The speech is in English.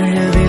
my heaven.